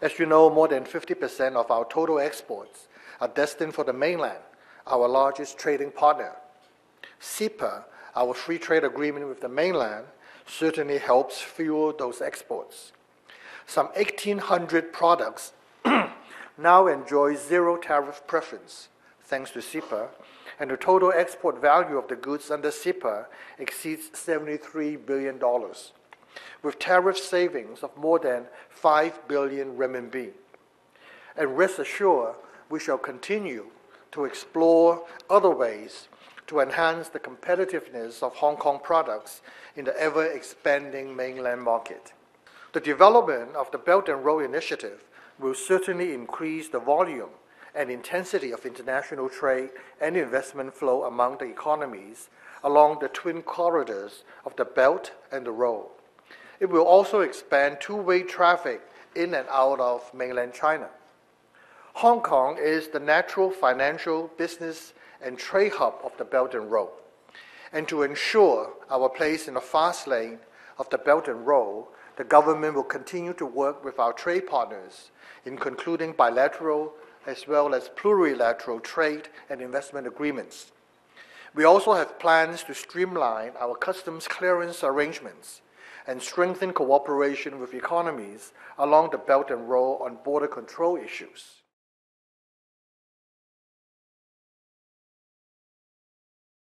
As you know, more than 50% of our total exports are destined for the mainland, our largest trading partner. CEPA, our free trade agreement with the mainland, certainly helps fuel those exports. Some 1,800 products now enjoy zero tariff preference thanks to CEPA, and the total export value of the goods under CEPA exceeds $73 billion, with tariff savings of more than 5 billion renminbi. And rest assured, we shall continue to explore other ways to enhance the competitiveness of Hong Kong products in the ever-expanding mainland market. The development of the Belt and Road Initiative will certainly increase the volume and intensity of international trade and investment flow among the economies along the twin corridors of the Belt and the Road. It will also expand two-way traffic in and out of mainland China. Hong Kong is the natural financial, business, and trade hub of the Belt and Road. And to ensure our place in the fast lane of the Belt and Road, the government will continue to work with our trade partners in concluding bilateral as well as plurilateral trade and investment agreements. We also have plans to streamline our customs clearance arrangements and strengthen cooperation with economies along the Belt and Road on border control issues.